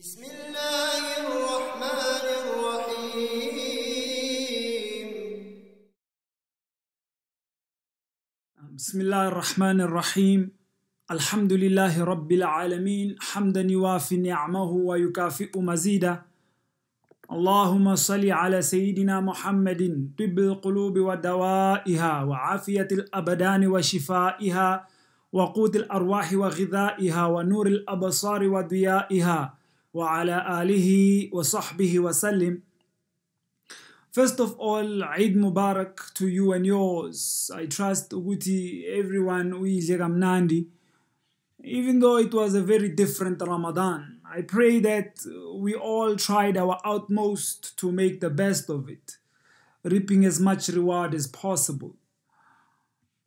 بسم الله الرحمن الرحيم. بسم الله الرحمن الرحيم. الحمد لله رب العالمين. حمدا يوافي نعمه ويكافئ مزيدا اللهم صل على سيدنا محمد طب القلوب ودوائها وعافية الأبدان وشفائها وقوت الأرواح وغذائها ونور الأبصار وضيائها وعلى آله وصحبه وسلم First of all, Eid Mubarak to you and yours. I trust ukuthi everyone uyidle kamnandi. Even though it was a very different Ramadan, I pray that we all tried our utmost to make the best of it, reaping as much reward as possible.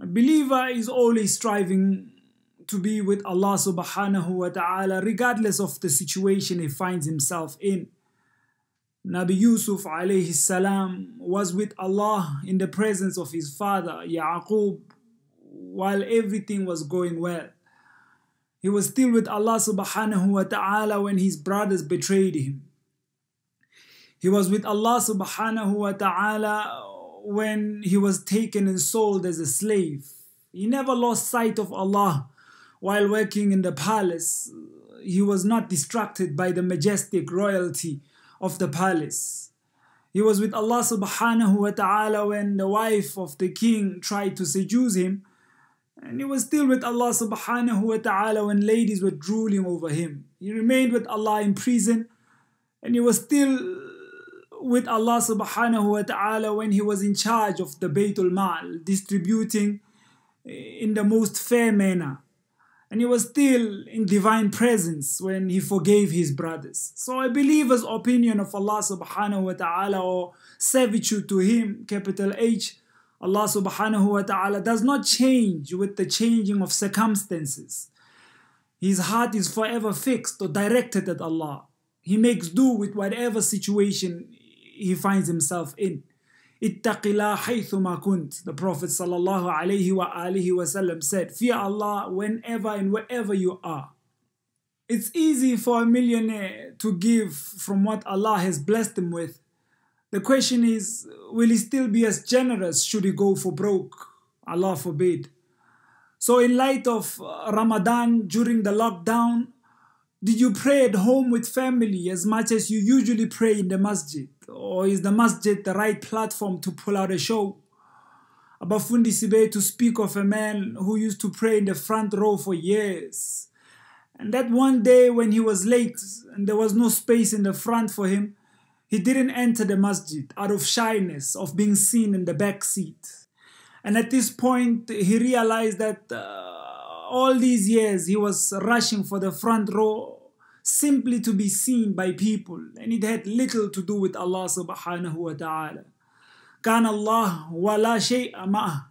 A believer is always striving to be with Allah subhanahu wa ta'ala regardless of the situation he finds himself in. Nabi Yusuf alayhi salam was with Allah in the presence of his father Yaqub while everything was going well. He was still with Allah subhanahu wa ta'ala when his brothers betrayed him. He was with Allah subhanahu wa ta'ala when he was taken and sold as a slave. He never lost sight of Allah while working in the palace. He was not distracted by the majestic royalty of the palace. He was with Allah subhanahu wa ta'ala when the wife of the king tried to seduce him. And he was still with Allah subhanahu wa ta'ala when ladies were drooling over him. He remained with Allah in prison and he was still with Allah subhanahu wa ta'ala when he was in charge of the Baytul Mal, distributing in the most fair manner. And he was still in divine presence when he forgave his brothers. So a believer's opinion of Allah subhanahu wa ta'ala or servitude to him, capital H, Allah subhanahu wa ta'ala does not change with the changing of circumstances. His heart is forever fixed or directed at Allah. He makes do with whatever situation he finds himself in. Ittaqillah haythuma kunt. The Prophet sallallahu wa alihi wasallam said, Fear Allah whenever and wherever you are. It's easy for a millionaire to give from what Allah has blessed him with. The question is, will he still be as generous should he go for broke? Allah forbid. So, in light of uh, Ramadan during the lockdown, did you pray at home with family as much as you usually pray in the masjid? Or is the masjid the right platform to pull out a show? Abafundi Sibe to speak of a man who used to pray in the front row for years. And that one day when he was late and there was no space in the front for him, he didn't enter the masjid out of shyness of being seen in the back seat. And at this point, he realized that uh, all these years he was rushing for the front row simply to be seen by people, and it had little to do with Allah subhanahu wa ta'ala. Kan Allah wala shay'a ma'ah.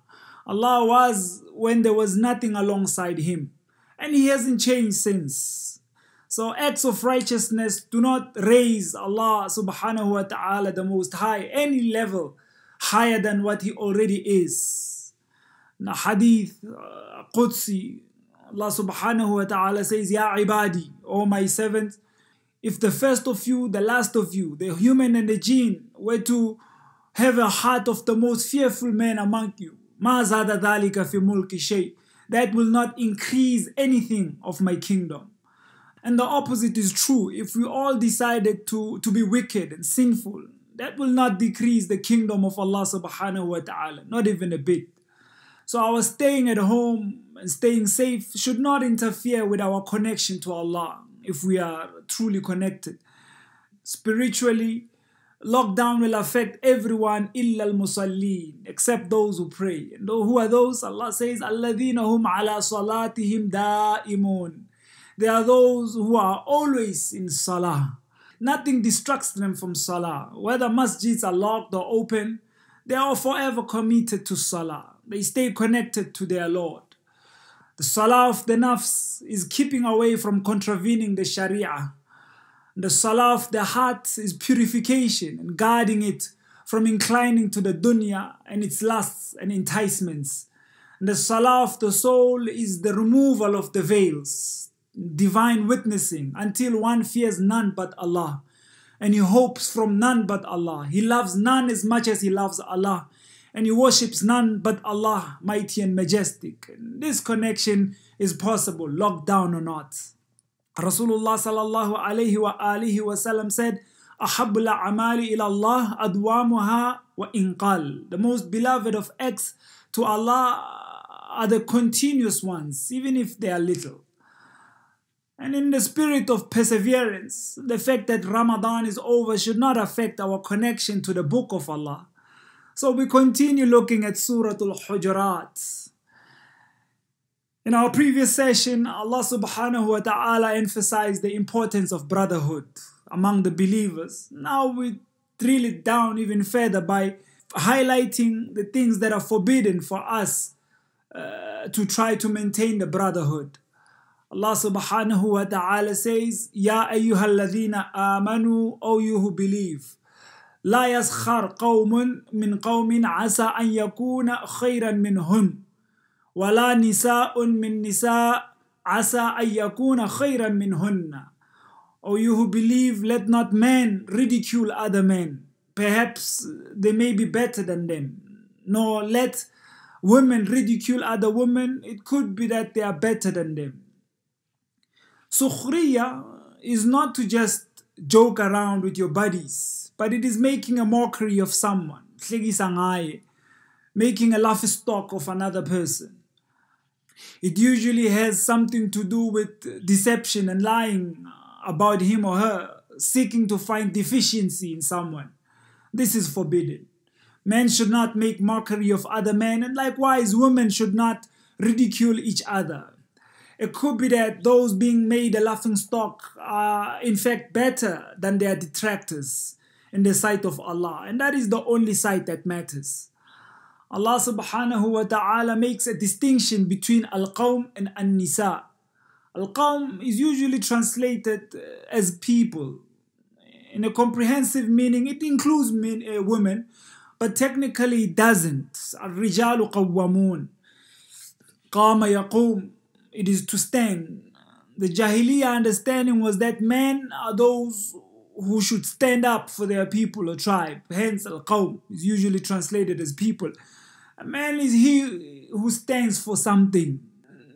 Allah was when there was nothing alongside him, and he hasn't changed since. So acts of righteousness do not raise Allah subhanahu wa ta'ala the most high, any level higher than what he already is. Now hadith, uh, Qudsi, Allah subhanahu wa ta'ala says, Ya ibadi, O my servants, if the first of you, the last of you, the human and the jinn, were to have a heart of the most fearful man among you, that will not increase anything of my kingdom. And the opposite is true. If we all decided to, to be wicked and sinful, that will not decrease the kingdom of Allah subhanahu wa ta'ala, not even a bit. So our staying at home and staying safe should not interfere with our connection to Allah if we are truly connected. Spiritually, lockdown will affect everyone illa al-musallin except those who pray. And who are those? Allah says, "Alladhina hum ala salatihim da'imun." They are those who are always in salah. Nothing distracts them from salah. Whether masjids are locked or open, they are forever committed to salah. They stay connected to their Lord. The salah of the nafs is keeping away from contravening the sharia. The salah of the heart is purification and guarding it from inclining to the dunya and its lusts and enticements. And the salah of the soul is the removal of the veils, divine witnessing until one fears none but Allah and he hopes from none but Allah. He loves none as much as he loves Allah and he worships none but Allah, mighty and majestic. And this connection is possible, locked down or not. Rasulullah sallallahu alayhi wa alihi wasallam said, أحب الأعمال إلى الله أدوامها وإن قال. The most beloved of acts to Allah are the continuous ones, even if they are little. And in the spirit of perseverance, the fact that Ramadan is over should not affect our connection to the Book of Allah. So we continue looking at Surah Al Hujurat. In our previous session, Allah subhanahu wa ta'ala emphasized the importance of brotherhood among the believers. Now we drill it down even further by highlighting the things that are forbidden for us uh, to try to maintain the brotherhood. Allah subhanahu wa ta'ala says, Ya ayyuhalladhina amanu, O you who believe. لا يسخر قوم من قوم عسى أن يكون خيرا منهم ولا نساء من نساء عسى أن يكون خيرا منهن O you who believe, let not men ridicule other men. Perhaps they may be better than them. Nor let women ridicule other women. It could be that they are better than them. Sukhriya is not to just joke around with your buddies, but it is making a mockery of someone, making a laugh stock of another person. It usually has something to do with deception and lying about him or her, seeking to find deficiency in someone. This is forbidden. Men should not make mockery of other men, and likewise, women should not ridicule each other. It could be that those being made a laughing stock are, in fact, better than their detractors in the sight of Allah, and that is the only sight that matters. Allah subhanahu wa ta'ala makes a distinction between al qawm and an nisa. Al qawm is usually translated as people. In a comprehensive meaning, it includes men, uh, women, but technically it doesn't. الرجال قوامون قام يقوم it is to stand. The Jahiliyyah understanding was that men are those who should stand up for their people or tribe. Hence, al qawm is usually translated as people. A man is he who stands for something.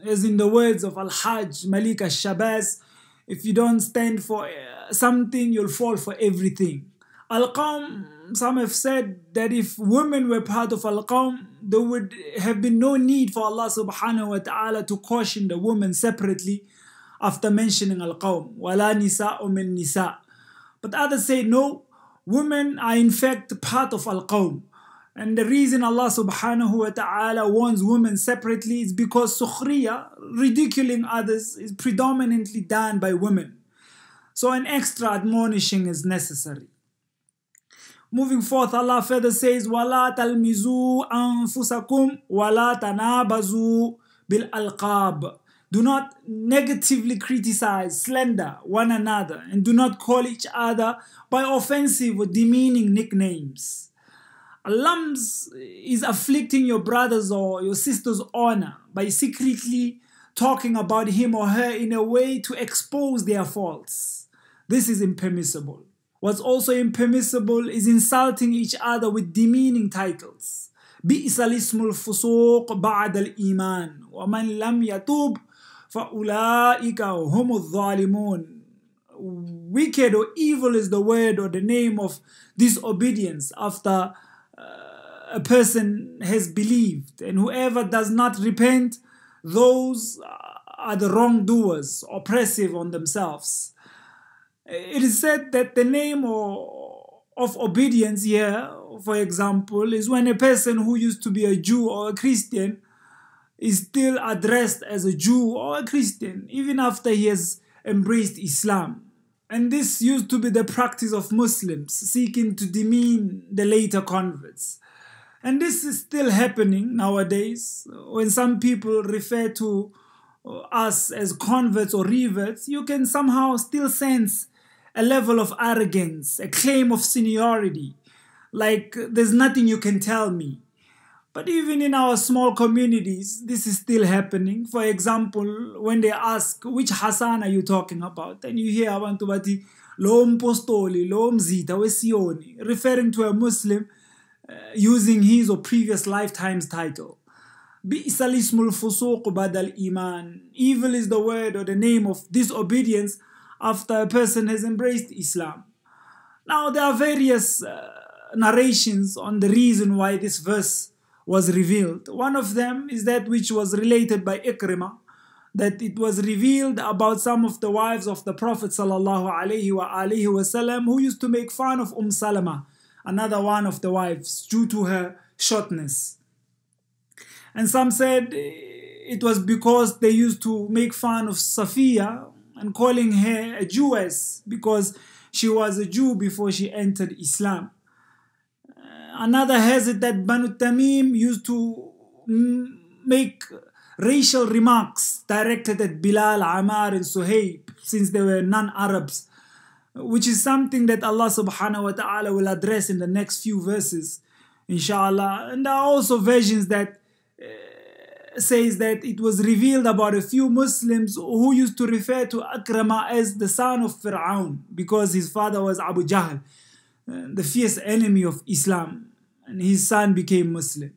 As in the words of Al Hajj Malik al Shabazz, if you don't stand for uh, something, you'll fall for everything. Al Qawm, some have said that if women were part of Al Qawm, there would have been no need for Allah subhanahu wa ta'ala to caution the women separately after mentioning Al Qawm. Wala nisa min nisa. But others say no, women are in fact part of Al Qawm. And the reason Allah subhanahu wa ta'ala warns women separately is because sukhriya, ridiculing others, is predominantly done by women. So an extra admonishing is necessary. Moving forth, Allah further says, وَلَا تَلْمِزُوا أَنفُسَكُمْ وَلَا تَنَابَزُوا بِالْأَلْقَابِ Do not negatively criticize, slander one another, and do not call each other by offensive or demeaning nicknames. Alams is afflicting your brother's or your sister's honor by secretly talking about him or her in a way to expose their faults. This is impermissible. What's also impermissible is insulting each other with demeaning titles. بئس الاسم الفسوق بعد الإيمان ومن لم يتوب فأولئك هم الظالمون Wicked or evil is the word or the name of disobedience after a person has believed, and whoever does not repent, those are the wrongdoers, oppressive on themselves. It is said that the name of obedience here, for example, is when a person who used to be a Jew or a Christian is still addressed as a Jew or a Christian, even after he has embraced Islam. And this used to be the practice of Muslims seeking to demean the later converts. And this is still happening nowadays. When some people refer to us as converts or reverts, you can somehow still sense a level of arrogance, a claim of seniority, like there's nothing you can tell me. But even in our small communities, this is still happening. For example, when they ask, which Hassan are you talking about? And you hear Abantubati, lo mpostoli, lo wesioni, referring to a Muslim uh, using his or previous lifetime's title. Fusuq badal iman. Evil is the word or the name of disobedience after a person has embraced Islam. Now, there are various uh, narrations on the reason why this verse was revealed. One of them is that which was related by Ikrimah, that it was revealed about some of the wives of the Prophet wasallam who used to make fun of Umm Salama, another one of the wives, due to her shortness. And some said it was because they used to make fun of Safiya and calling her a Jewess because she was a Jew before she entered Islam. Another has it that Banu Tamim used to make racial remarks directed at Bilal, Ammar, and Suhaib since they were non Arabs, which is something that Allah subhanahu wa ta'ala will address in the next few verses, inshallah. And there are also versions that uh, says that it was revealed about a few Muslims who used to refer to Akrama as the son of Fir'aun because his father was Abu Jahl, the fierce enemy of Islam, and his son became Muslim.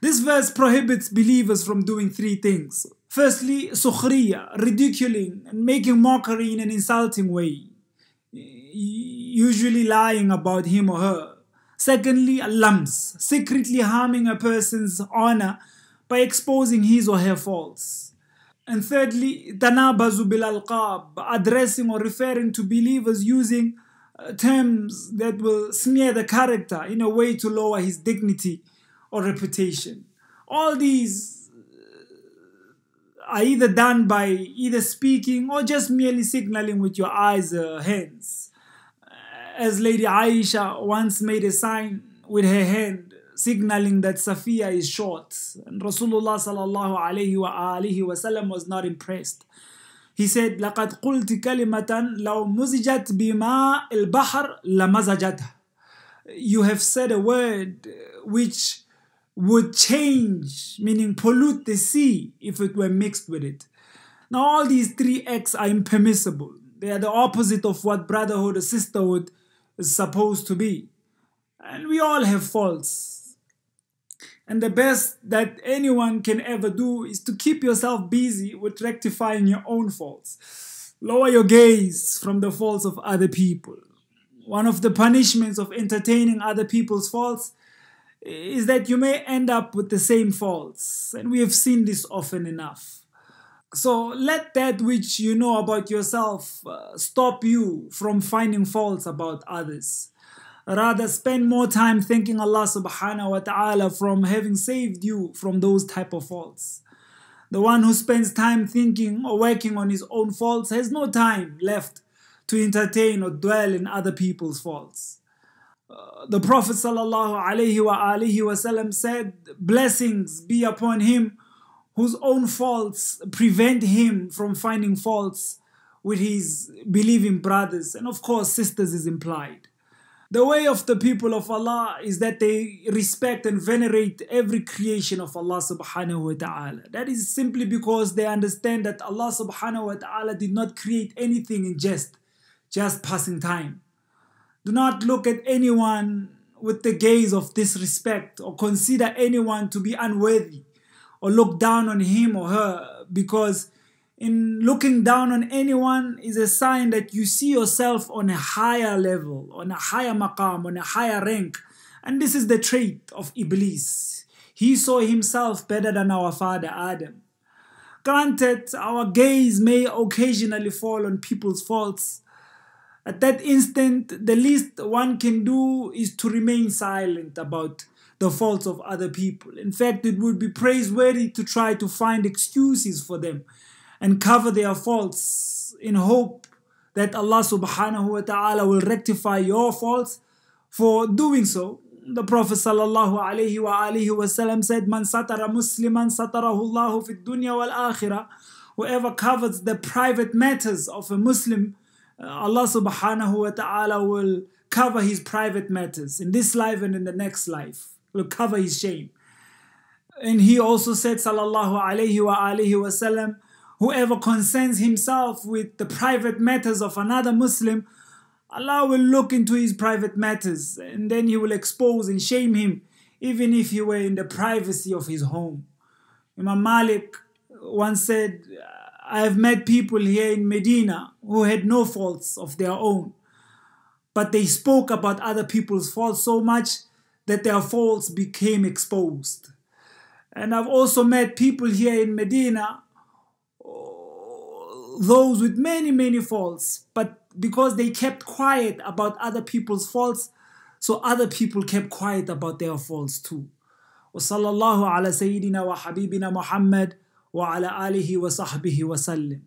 This verse prohibits believers from doing three things. Firstly, sukhriya, ridiculing and making mockery in an insulting way, usually lying about him or her. Secondly, lams, secretly harming a person's honor by exposing his or her faults. And thirdly, tanabazu bil alqab, addressing or referring to believers using terms that will smear the character in a way to lower his dignity or reputation. All these uh, are either done by either speaking or just merely signaling with your eyes or hands. Uh, as Lady Aisha once made a sign with her hand signaling that Safiya is short, and Rasulullah sallallahu was not impressed. He said, لقد قلت كلمة لو مزجت بماء البحر لمزجته. You have said a word which would change, meaning pollute the sea if it were mixed with it. Now, all these three acts are impermissible. They are the opposite of what brotherhood or sisterhood is supposed to be. And we all have faults. And the best that anyone can ever do is to keep yourself busy with rectifying your own faults. Lower your gaze from the faults of other people. One of the punishments of entertaining other people's faults is that you may end up with the same faults. And we have seen this often enough. So let that which you know about yourself uh, stop you from finding faults about others. Rather, spend more time thanking Allah subhanahu wa ta'ala from having saved you from those type of faults. The one who spends time thinking or working on his own faults has no time left to entertain or dwell in other people's faults. Uh, the Prophet wasallam said, "Blessings be upon him whose own faults prevent him from finding faults with his believing brothers, and of course, sisters is implied." The way of the people of Allah is that they respect and venerate every creation of Allah subhanahu wa ta'ala. That is simply because they understand that Allah subhanahu wa ta'ala did not create anything in jest, just passing time. Do not look at anyone with the gaze of disrespect or consider anyone to be unworthy or look down on him or her because in looking down on anyone is a sign that you see yourself on a higher level, on a higher maqam, on a higher rank. And this is the trait of Iblis. He saw himself better than our father Adam. Granted, our gaze may occasionally fall on people's faults. At that instant, the least one can do is to remain silent about the faults of other people. In fact, it would be praiseworthy to try to find excuses for them and cover their faults in hope that Allah subhanahu wa ta'ala will rectify your faults for doing so. The Prophet sallallahu alayhi wa wasallam said, Man satara musliman satarahu Allahu fi dunya wal akhirah. Whoever covers the private matters of a Muslim, uh, Allah subhanahu wa ta'ala will cover his private matters in this life and in the next life. will cover his shame. And he also said, Sallallahu Alaihi wa wasallam, whoever concerns himself with the private matters of another Muslim, Allah will look into his private matters and then he will expose and shame him, even if he were in the privacy of his home. Imam Malik once said, I have met people here in Medina who had no faults of their own, but they spoke about other people's faults so much that their faults became exposed. And I've also met people here in Medina, those with many, many faults, but because they kept quiet about other people's faults, so other people kept quiet about their faults too. وصلى الله على سيدنا وحبيبنا محمد وعلى آله وصحبه وسلم